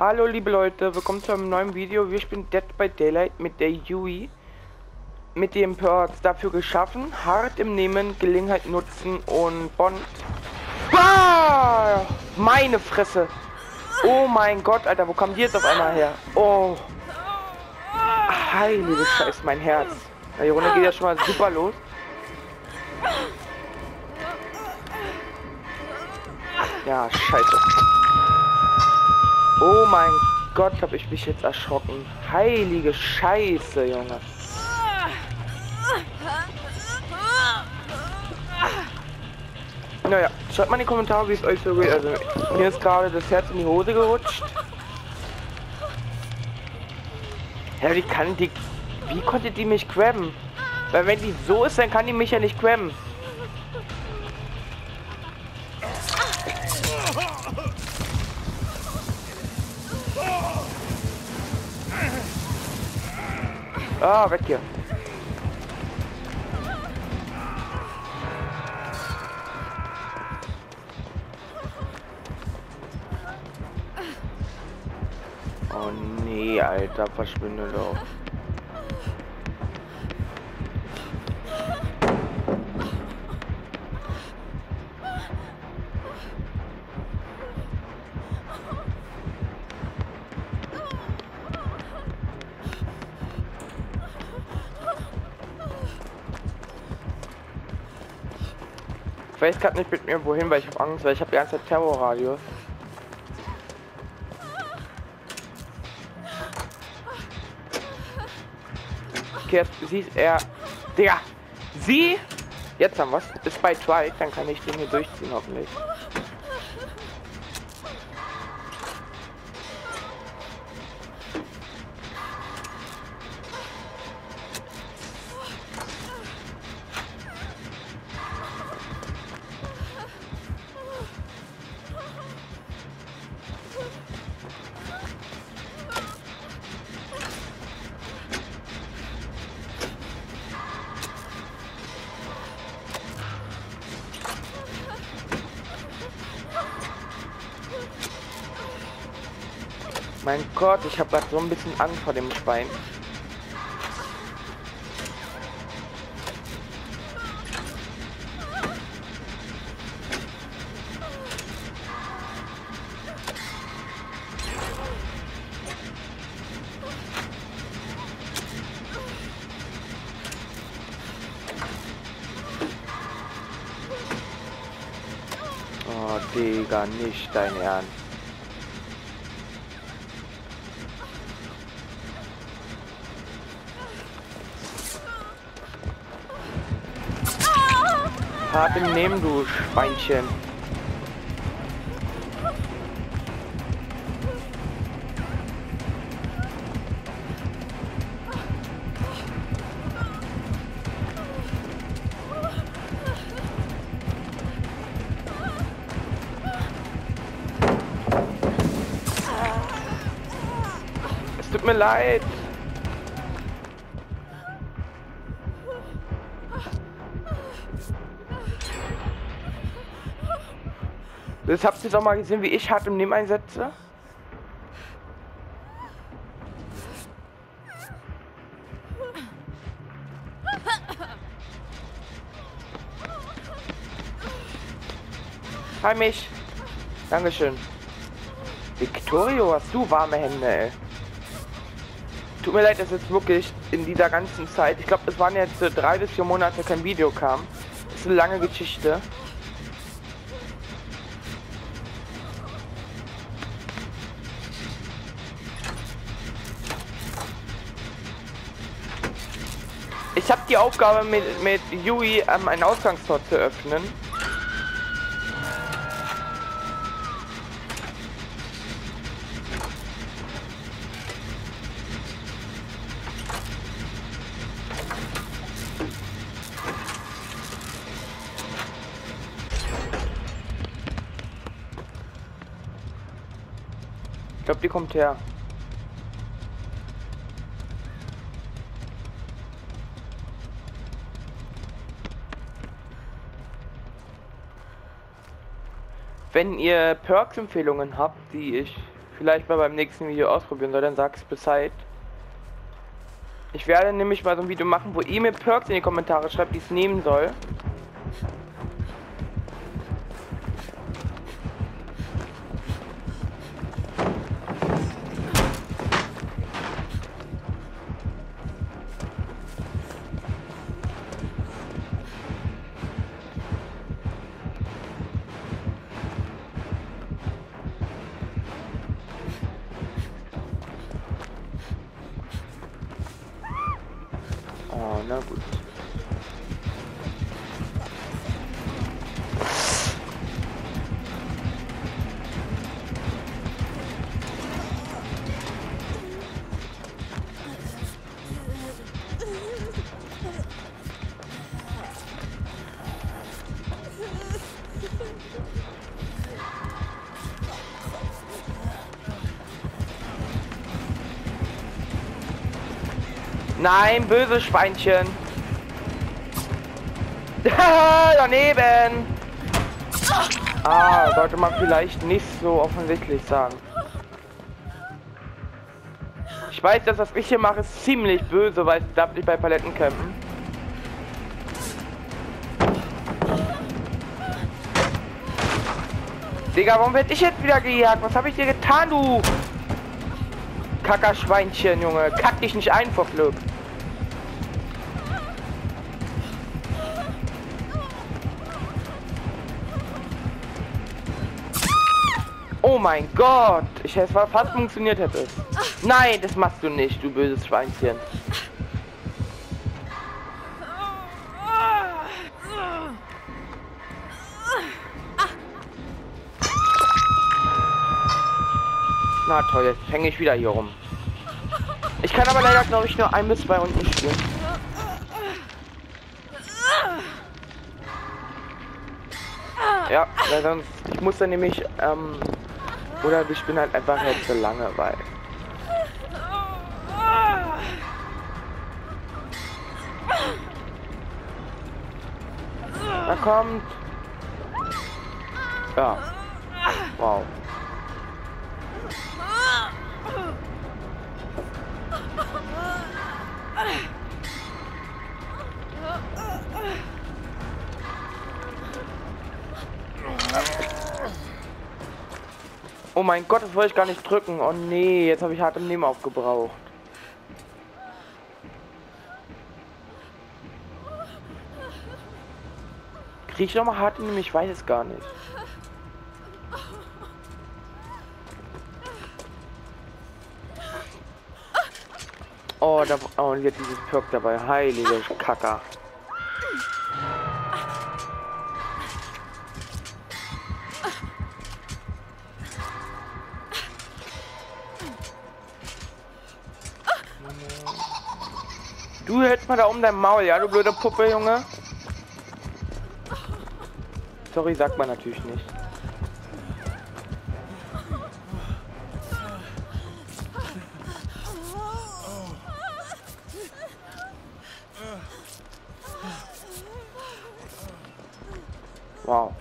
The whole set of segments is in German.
Hallo liebe Leute, willkommen zu einem neuen Video. Wir spielen Dead by Daylight mit der Yui. Mit dem Perks dafür geschaffen. Hart im Nehmen, Gelegenheit nutzen und Bond. Ah, meine Fresse. Oh mein Gott, Alter, wo kommen die jetzt auf einmal her? Oh. Heilige Scheiß, mein Herz. Die Runde geht ja schon mal super los. Ja, scheiße. Oh mein Gott, habe ich mich jetzt erschrocken. Heilige Scheiße, Junge. Naja, schreibt mal in die Kommentare, wie es euch so geht. Also, mir ist gerade das Herz in die Hose gerutscht. Ja, wie kann die... Wie konnte die mich grabben? Weil wenn die so ist, dann kann die mich ja nicht grabben. Ah, weg hier. Oh nee, Alter, verschwinde doch. Ich weiß gerade nicht mit mir wohin, weil ich habe Angst, weil ich habe die ganze Zeit Terrorradius. Okay, jetzt sieht er. Digga! Sie! Jetzt haben wir's. Ist bei Twilight, dann kann ich den hier durchziehen, hoffentlich. Mein Gott, ich habe gerade so ein bisschen Angst vor dem Schwein. Oh, Digga, nicht dein Ernst. Im Nehmen, du Schweinchen. Es tut mir leid. Das habt ihr doch mal gesehen, wie ich hart im Nehmen einsetze? Hi mich. Dankeschön. Victorio, hast du warme Hände, ey. Tut mir leid, dass jetzt wirklich in dieser ganzen Zeit, ich glaube, es waren jetzt äh, drei bis vier Monate kein Video kam. Das ist eine lange Geschichte. Ich habe die Aufgabe mit, mit Yui ähm, ein Ausgangstor zu öffnen. Ich glaube, die kommt her. Wenn ihr Perks-Empfehlungen habt, die ich vielleicht mal beim nächsten Video ausprobieren soll, dann sag's Bescheid. Ich werde nämlich mal so ein Video machen, wo ihr mir Perks in die Kommentare schreibt, die es nehmen soll. Nein, böse Schweinchen. Daneben. Ah, sollte man vielleicht nicht so offensichtlich sagen. Ich weiß, dass das ich hier mache ist ziemlich böse, weil ich darf nicht bei Paletten kämpfen. Digga, warum werd ich jetzt wieder gejagt? Was habe ich dir getan, du? Kackerschweinchen, Junge. Kack dich nicht ein vor Glück. Mein Gott! Ich hätte fast funktioniert hätte. Nein, das machst du nicht, du böses Schweinchen. Na toll, jetzt hänge ich wieder hier rum. Ich kann aber leider, glaube ich, nur ein bis zwei Runden spielen. Ja, weil sonst, ich muss dann nämlich, ähm, oder ich bin halt einfach halt zu lange, weil. Da kommt. Ja. Wow. Oh mein Gott, das wollte ich gar nicht drücken. Oh nee, jetzt habe ich hart im Leben aufgebraucht. Krieg ich noch mal hart in ihm? Ich weiß es gar nicht. Oh, da oh, und jetzt dieses Perk dabei. Heilige Kacker. Du hältst mal da um dein Maul, ja, du blöde Puppe, Junge. Sorry, sagt man natürlich nicht. Wow.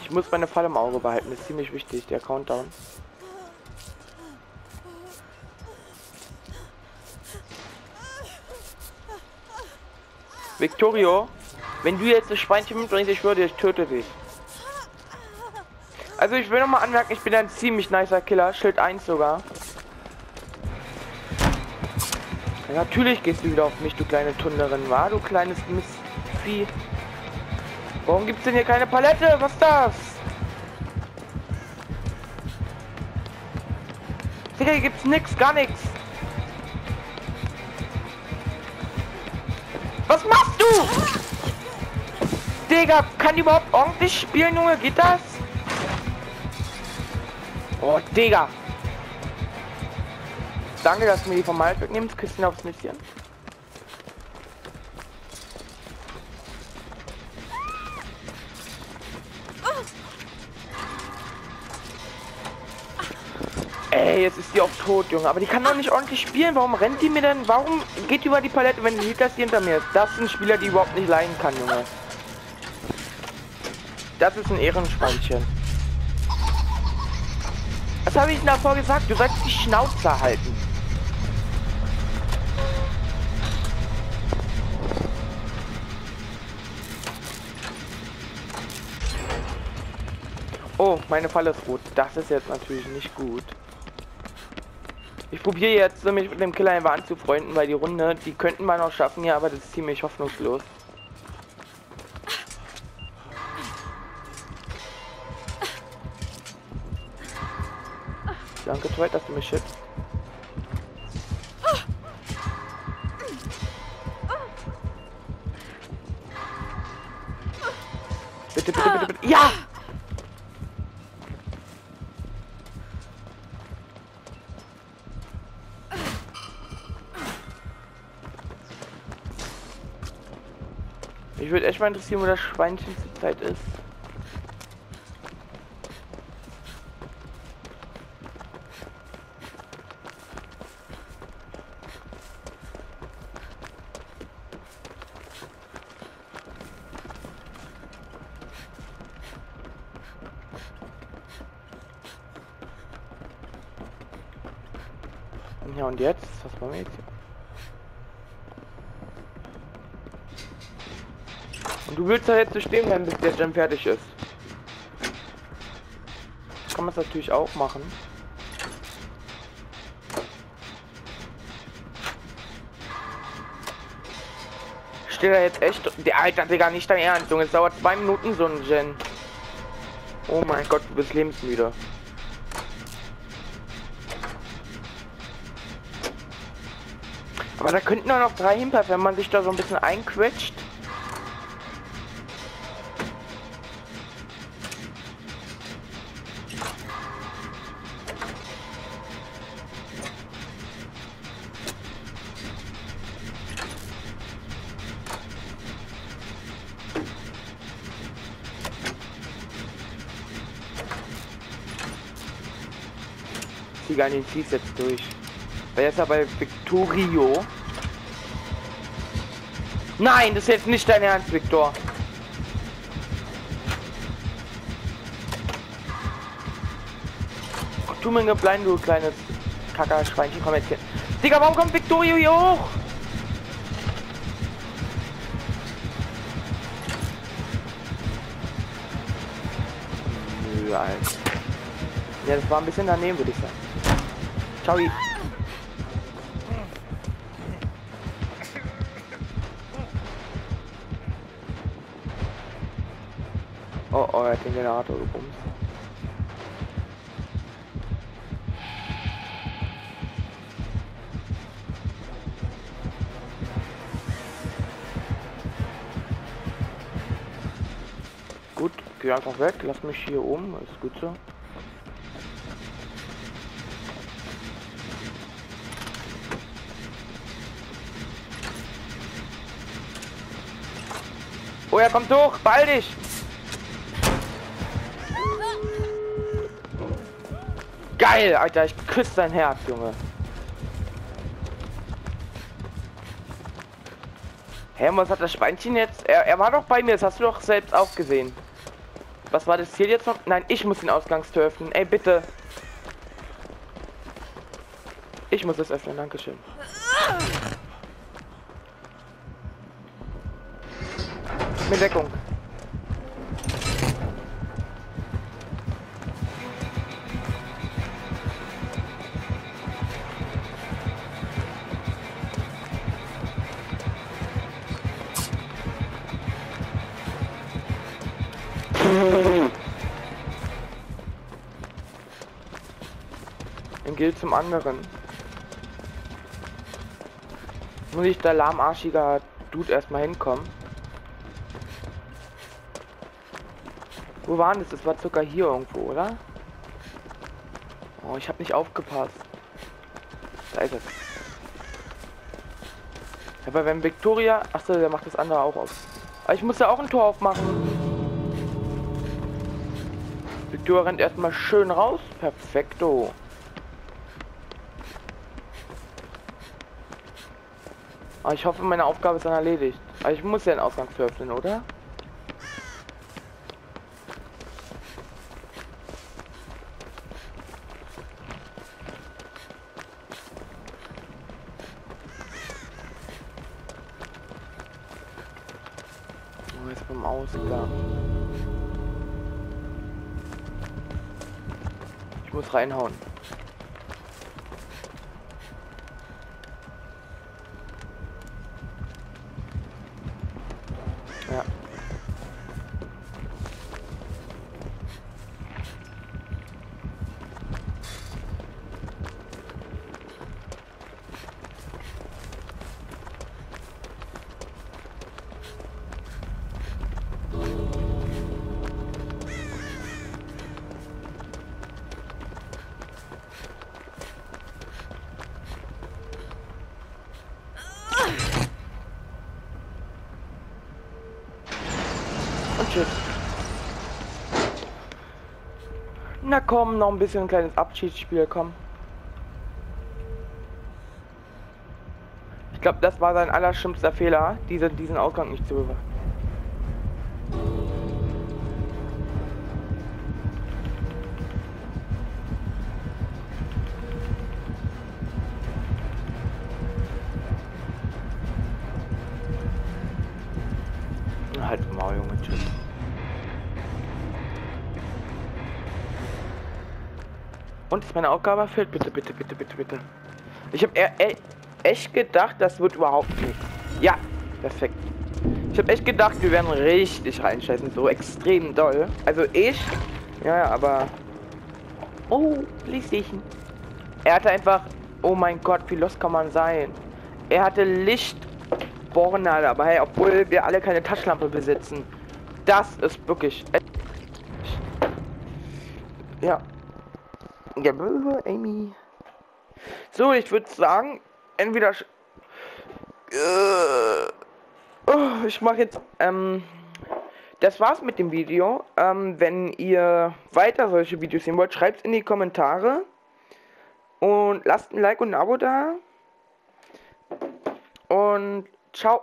Ich muss meine Falle im Auge behalten, ist ziemlich wichtig, der Countdown. Victorio, wenn du jetzt das Schweinchen mitbringst, ich würde, ich töte dich. Also ich will noch mal anmerken, ich bin ein ziemlich nicer Killer, Schild 1 sogar. Natürlich gehst du wieder auf mich, du kleine Tunderin, war du kleines Mistvieh. Warum gibt's denn hier keine Palette? Was ist das? Digga, hier gibt's nix, gar nichts. Was machst du? Digga, kann die überhaupt ordentlich spielen, Junge? Geht das? Oh, Digga. Danke, dass du mir die vom Halt wegnimmst. Küsschen aufs Nüsschen. Ey, jetzt ist die auch tot, Junge. Aber die kann doch nicht ordentlich spielen. Warum rennt die mir denn? Warum geht die über die Palette, wenn die sieht, dass die hinter mir ist? Das sind Spieler, die überhaupt nicht leiden kann, Junge. Das ist ein Ehrenschweinchen. Was habe ich davor gesagt? Du sollst die Schnauze halten. Oh, meine Falle ist rot. Das ist jetzt natürlich nicht gut. Ich probiere jetzt, mich mit dem Killer einfach anzufreunden, weil die Runde, die könnten wir noch schaffen, ja, aber das ist ziemlich hoffnungslos. Danke, Dwight, dass du mich schützt. Ich würde echt mal interessieren, wo das Schweinchen zur Zeit ist. Ja, und jetzt? Und du willst da jetzt stehen bleiben, bis der Jam fertig ist. Kann man es natürlich auch machen. Steht da jetzt echt... Der Alter, Digga, nicht dein Ernst, Junge. Es dauert zwei Minuten so ein Gen. Oh mein Gott, du bist lebensmüde. Aber da könnten auch noch drei hinpassen, wenn man sich da so ein bisschen einquetscht. Sieger, den ziehst jetzt durch. Wer ist er bei Victorio? Nein, das ist jetzt nicht dein Ernst, Victor. Tu mir geblein, du kleines Kackerschweinchen. Komm jetzt hier. Digga, warum kommt Victorio hier hoch? Ja, das war ein bisschen daneben, würde ich sagen. Ciao. Oh, oh, er hat den Generator gebumst. Gut, geh einfach weg, lass mich hier oben, ist gut so. Oh, er kommt hoch, ball dich! Geil, Alter, ich küsse dein Herz, Junge. Hä, was hat das Schweinchen jetzt? Er, er war doch bei mir, das hast du doch selbst auch gesehen. Was war das Ziel jetzt noch? Nein, ich muss den Ausgangstür öffnen. Ey, bitte. Ich muss es öffnen, Dankeschön. Mit Deckung. Dann gilt zum anderen. Muss ich da lahmarschiger Dude erstmal hinkommen? Wo waren das? Das war sogar hier irgendwo, oder? Oh, ich habe nicht aufgepasst. Da ist es. Aber wenn Victoria... Achso, der macht das andere auch auf. Aber ich muss ja auch ein Tor aufmachen. Victoria rennt erstmal schön raus. Perfekto. Aber ich hoffe, meine Aufgabe ist dann erledigt. Aber ich muss ja den Ausgang öffnen, oder? Ausgang. Ich muss reinhauen. Na komm, noch ein bisschen ein kleines Abschiedsspiel, komm. Ich glaube, das war sein allerschlimmster Fehler, diese, diesen Ausgang nicht zu bewahren. Und ist meine Aufgabe erfüllt? Bitte, bitte, bitte, bitte, bitte. Ich habe e echt gedacht, das wird überhaupt nicht. Ja, perfekt. Ich habe echt gedacht, wir werden richtig reinscheißen, so extrem doll. Also ich, ja, ja, aber... Oh, Playstation. Er hatte einfach... Oh mein Gott, wie los kann man sein? Er hatte Lichtborner dabei, obwohl wir alle keine Taschenlampe besitzen. Das ist wirklich... Ja. Ja, Amy. So, ich würde sagen, entweder... Äh, oh, ich mache jetzt... Ähm, das war's mit dem Video. Ähm, wenn ihr weiter solche Videos sehen wollt, schreibt in die Kommentare. Und lasst ein Like und ein Abo da. Und ciao.